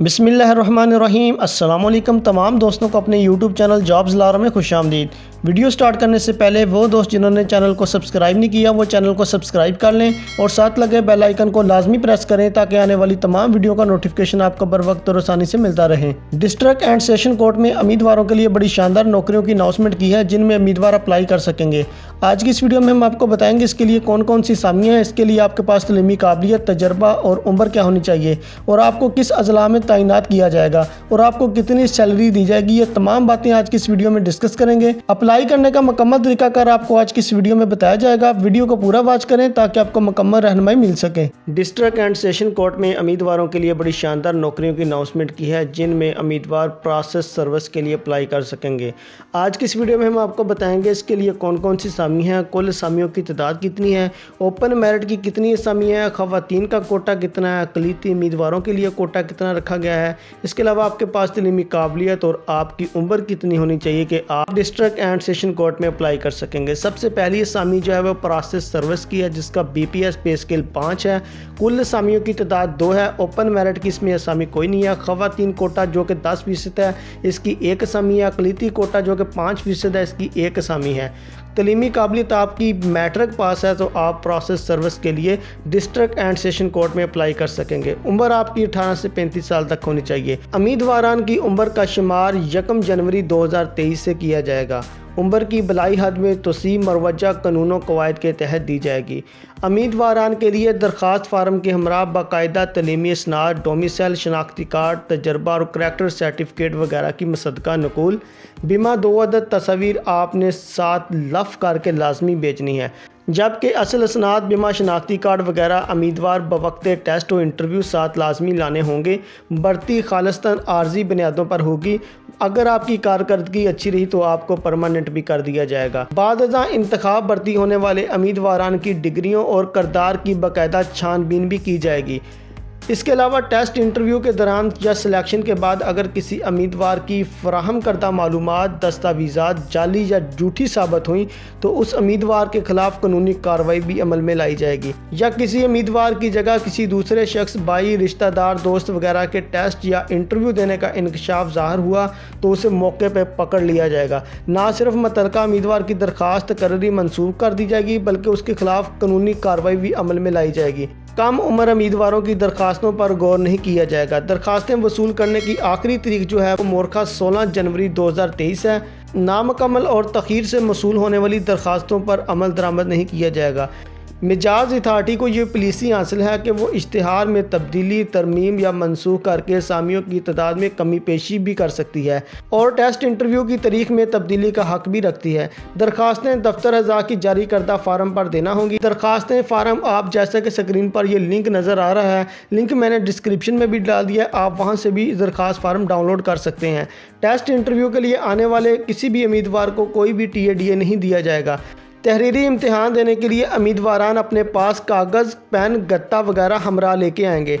बिसमीम अल्लाम तमाम दोस्तों को अपने यूट्यूब चैनल जॉब्स लारा में खुश आमदीद। वीडियो स्टार्ट करने से पहले वो दोस्त जिन्होंने चैनल को सब्सक्राइब नहीं किया, वो चैनल को सब्सक्राइब कर लें और साथ लगे बेल आइकन को लाजमी प्रेस करें ताकि आने वाली तमाम वीडियो का नोटिफिकेशन आपको बर वक्त और आसानी से मिलता रहे। डिस्ट्रिक्ट एंड सेशन कोर्ट में उम्मीदवारों के लिए बड़ी शानदार नौकरियों की अनाउंसमेंट की है, जिनमें उम्मीदवार अप्लाई कर सकेंगे। आज की इस वीडियो में हम आपको बताएँगे इसके लिए कौन कौन सी सामियाँ हैं, इसके लिए आपके पास तलीमी काबिलियत, तजर्बा और उम्र क्या होनी चाहिए और आपको किस अजला में तैनात किया जाएगा। और आपको कितनी सैलरी दी जाएगी, ये तमाम बातें आज की इस वीडियो में डिस्कस करेंगे। अप्लाई करने का मुकम्मल तरीकाकार आपको आज की इस वीडियो में बताया जाएगा। वीडियो को पूरा वॉच करें ताकि आपको मुकम्मल रहनमाई मिल सके। डिस्ट्रिक्ट एंड सेशन कोर्ट में उम्मीदवारों के लिए बड़ी शानदार नौकरियों की अनाउंसमेंट की है, जिनमें उम्मीदवार प्रोसेस सर्विस के लिए अप्लाई कर सकेंगे। आज की इस वीडियो में हम आपको बताएँगे इसके लिए कौन कौन सी सामी हैं, कुल असामियों की तादाद कितनी है ओपन मेरिट की कितनी असामी है, खातन का कोटा कितना है, अकलीती उम्मीदवारों के लिए कोटा कितना रखा गया है। इसके अलावा आपके पास तलीमी काबिलियत और आपकी उम्र कितनी होनी चाहिए कि आप डिस्ट्रिक्ट एंड सेशन कोर्ट में अप्लाई कर सकेंगे। सबसे पहली असामी जो है वो प्रोसेस सर्विस की है, जिसका B P S pay scale पाँच है। कुल असामियों की तादाद दो है। ओपन मेरिट की इसमें असामी कोई नहीं है। ख़वान कोटा जो कि दस फ़ीसद है, इसकी एक असामी है। अकलीती कोटा जो कि पाँच फ़ीसद है, इसकी एक असामी है। तलीमी काबिलियत आपकी मैट्रिक पास है तो आप प्रोसेस सर्विस के लिए डिस्ट्रिक्ट एंड सेशन कोर्ट में अप्लाई कर सकेंगे। उम्र आपकी 18 से 35 साल तक होनी चाहिए। उम्मीदवारान की उम्र का शुमार यकम जनवरी 2023 से किया जाएगा। उम्र की बलाई हद में तोसी मरवजा कानूनों कवायद के तहत दी जाएगी। उम्मीदवारान के लिए दरख्वास्त फार्म के हमरा बाकायदा तलीमी इसनाद डोमिसल शनाख्ती कार्ड, तजर्बा और करैक्टर सर्टिफिकेट वगैरह की मसदका नकूल। बीमा दो अदद तस्वीर आपने साथ लफ करके लाजमी बेचनी है। जबकि असल असनाद बीमा शनाख्ती कार्ड वगैरह उम्मीदवार बवक्त टेस्ट और इंटरव्यू साथ लाजमी लाने होंगे। बढ़ती खालस्तान आर्जी बुनियादों पर होगी। अगर आपकी कारकर्दगी अच्छी रही तो आपको परमानेंट भी कर दिया जाएगा। बाद इंतखब भर्ती होने वाले उम्मीदवार की डिग्रियों और करदार की बाकायदा छानबीन भी की जाएगी। इसके अलावा टेस्ट इंटरव्यू के दौरान या सिलेक्शन के बाद अगर किसी उम्मीदवार की फ्राहम करदा मालूम दस्तावीज़ा जाली या झूठी साबित हुई तो उस उम्मीदवार के खिलाफ कानूनी कार्रवाई भी अमल में लाई जाएगी। या किसी उम्मीदवार की जगह किसी दूसरे शख्स, भाई, रिश्तेदार, दोस्त वगैरह के टेस्ट या इंटरव्यू देने का इंकशाफ ज़ाहिर हुआ तो उसे मौके पर पकड़ लिया जाएगा। ना सिर्फ़ मुतलका उम्मीदवार की दरख्वास्त कररी मनसूख कर दी जाएगी, बल्कि उसके खिलाफ कानूनी कार्रवाई भी अमल में लाई जाएगी। कम उम्र उम्मीदवारों की दरखास्तों पर गौर नहीं किया जाएगा। दरखास्तें वसूल करने की आखिरी तारीख जो है, वो मोरखा 16 जनवरी 2023 है। नामकमल और तखीर से मसूल होने वाली दरखास्तों पर अमल दरामद नहीं किया जाएगा। मिजाज अथार्टी को ये पुलिसी हासिल है कि वो इश्तहार में तब्दीली, तरमीम या मनसूख करके सामियों की तादाद में कमी पेशी भी कर सकती है और टेस्ट इंटरव्यू की तारीख में तब्दीली का हक भी रखती है। दरखास्तें दफ्तर अज़ा की जारी करदा फार्म पर देना होंगी। दरखास्तें फार्म आप जैसा कि स्क्रीन पर यह लिंक नज़र आ रहा है। लिंक मैंने डिस्क्रिप्शन में भी डाल दिया आप वहाँ से भी दरखास्त फार्म डाउनलोड कर सकते हैं। टेस्ट इंटरव्यू के लिए आने वाले किसी भी उम्मीदवार को कोई भी टी ए डी ए नहीं दिया जाएगा। तहरीरी इम्तहान देने के लिए उम्मीदवार अपने पास कागज़, पेन, गत्ता वगैरह हमरा लेके आएँगे।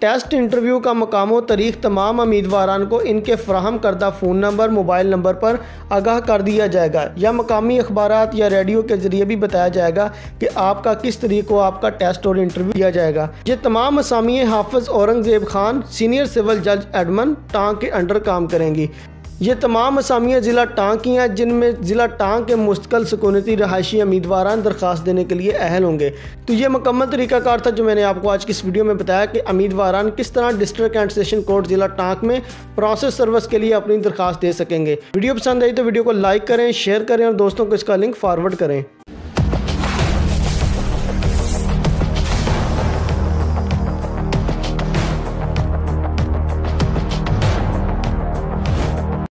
टेस्ट इंटरव्यू का मकाम तारीख तमाम उम्मीदवार को इनके फ्राहम करदा फ़ोन नंबर, मोबाइल नंबर पर आगाह कर दिया जाएगा। या मकामी अखबार या रेडियो के ज़रिए भी बताया जाएगा कि आपका किस तरीके को आपका टेस्ट और इंटरव्यू दिया जाएगा। ये तमाम असामी हाफज औरंगज़ेब खान, सीनियर सिविल जज एडमन टांग के अंडर काम करेंगी। ये तमाम असामियाँ ज़िला टांग की हैं, जिनमें ज़िला टांग के मुस्तकल सकूनती रहायशी उम्मीदवार दरख्वास्त देने के लिए अहल होंगे। तो ये मकम्मल तरीकाकार था जो मैंने आपको आज की इस वीडियो में बताया कि उम्मीदवार किस तरह डिस्ट्रिक्ट एंड सेशन कोर्ट ज़िला टांग में प्रोसेस सर्विस के लिए अपनी दरख्वास्त दे सकेंगे। वीडियो पसंद आई तो वीडियो को लाइक करें शेयर करें और दोस्तों को इसका लिंक फॉरवर्ड करें।